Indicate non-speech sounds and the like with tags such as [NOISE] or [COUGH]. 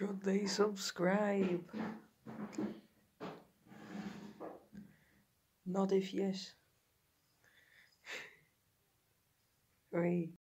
Should they subscribe? Not if yes. [LAUGHS] Right.